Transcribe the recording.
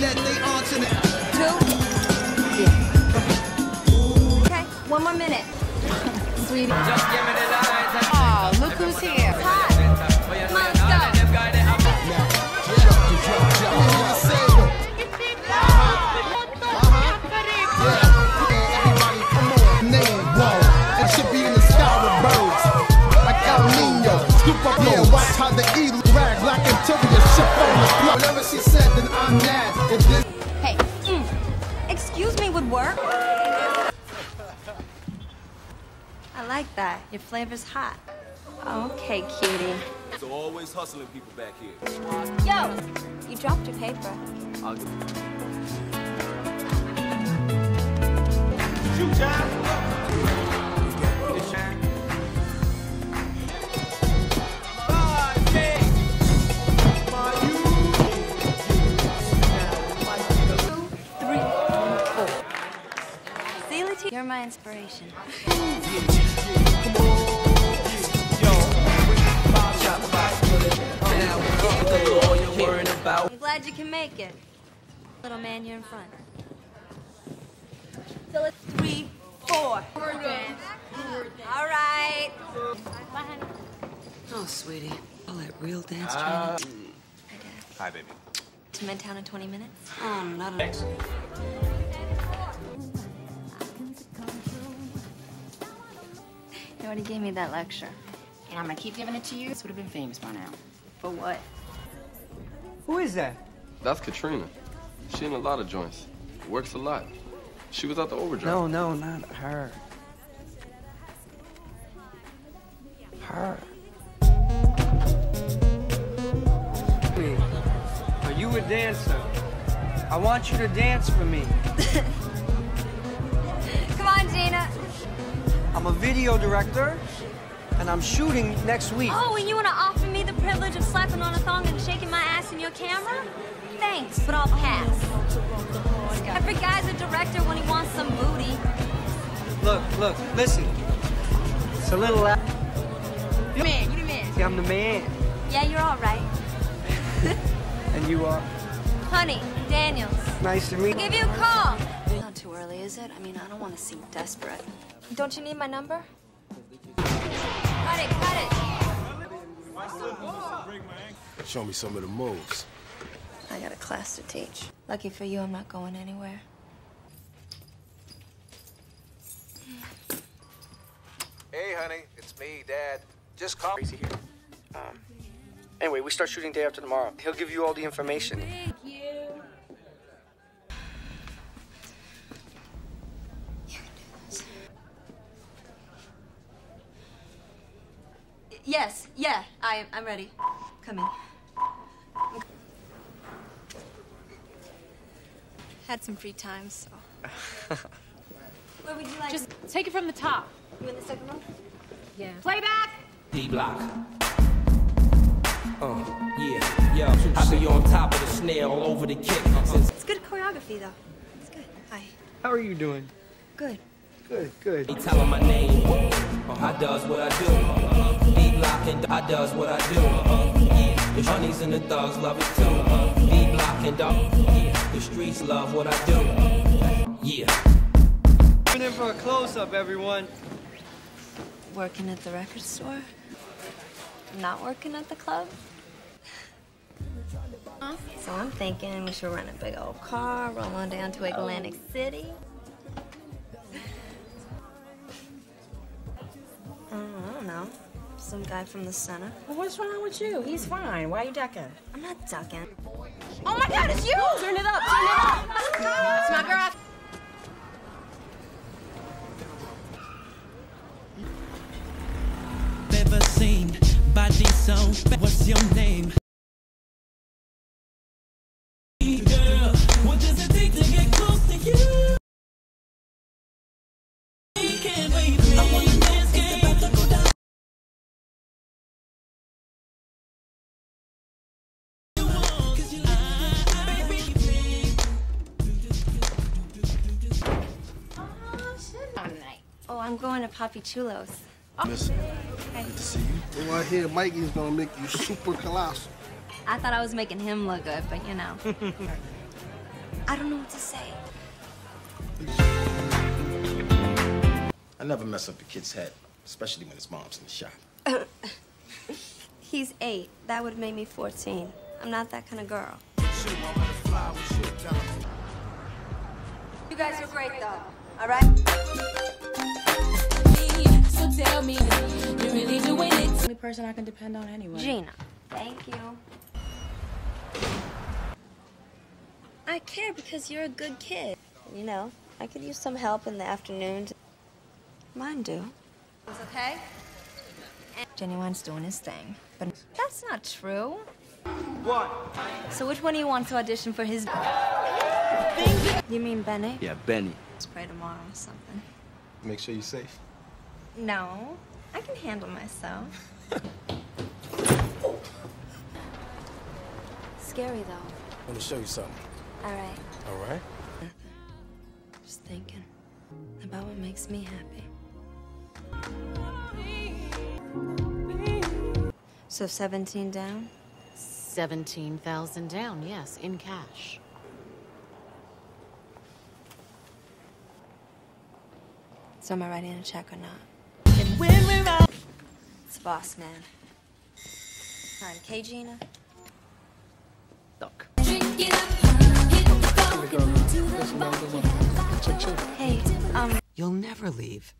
let they in it. Two? Okay, one more minute. Sweetie. Just give me the I like that. Your flavor's hot. Oh, okay, cutie. So always hustling people back here. Yo, you dropped your paper. I'll give you're my inspiration. all you're worrying about. I'm glad you can make it. Little man, you're in front. Fill it. Three, four. All right. Bye, honey. Oh, sweetie. All that real dance training. Hi, Dad. Hi, baby. To Midtown in 20 minutes? Oh, not a... He already gave me that lecture. And I'm gonna keep giving it to you. This would have been famous by now. For what? Who is that? That's Katrina. She in a lot of joints. Works a lot. She was at the overdrive. No, no, not her. Her. Are you a dancer? I want you to dance for me. I'm a video director, and I'm shooting next week. Oh, and you want to offer me the privilege of slapping on a thong and shaking my ass in your camera? Thanks, but I'll pass. Every guy's a director when he wants some booty. Look, look, listen. It's a little. la- You the man, you the man. See, I'm the man, Yeah, you're all right. and you are. Honey, Daniels. Nice to meet you. I'll give you a call. Not too early, is it? I mean, I don't want to seem desperate. Don't you need my number? Cut it, cut it. Show me some of the moves. I got a class to teach. Lucky for you, I'm not going anywhere. Hey, honey, it's me, Dad. Just call. Crazy here. Um, anyway, we start shooting day after tomorrow. He'll give you all the information. Yes, yeah, I, I'm ready. Come in. Had some free time, so. Where would you like? Just take it from the top. you in the second row. Yeah. Playback! D block. Uh, yeah, yo, I be on top of the snare all over the kick. Since It's good choreography, though. It's good. Hi. How are you doing? Good. Good, good. they tellin' my name, I does what I do. D block and I does what I do. Uh-huh. The honeys and the thugs love it too. D block and dog, the streets love what I do. Uh-huh. Yeah. Coming in for a close-up, everyone. Working at the record store? Not working at the club? So I'm thinking we should rent a big old car, roll on down to Atlantic City. Some guy from the center. Well, what's wrong with you? He's fine. Why are you ducking? I'm not ducking. Oh my god, it's you! Turn it up, turn it up! It's my girl. ever seen body so what's your name I'm going to Papi Chulos. Listen, good to see you. Well, I hear Mikey's gonna make you super colossal. I thought I was making him look good, but you know. I don't know what to say. I never mess up a kid's head, especially when his mom's in the shop. He's eight. That would make me 14. I'm not that kind of girl. You guys are great, though. All right? So tell me, you really doing it? Only person I can depend on anyway. Gina. Thank you. I care because you're a good kid. You know, I could use some help in the afternoons. Mine do. It's okay? Genuine's doing his thing. But that's not true. What? So which one do you want to audition for his... You mean Benny? Yeah, Benny. Let's pray tomorrow or something. Make sure you're safe. No, I can handle myself. Scary though. Let me show you something. All right. All right? Just thinking about what makes me happy. So 17 down? 17,000 down, yes, in cash. So am I writing a check or not? It's boss man. Time, K Gina? Look. Hey, um. You'll never leave.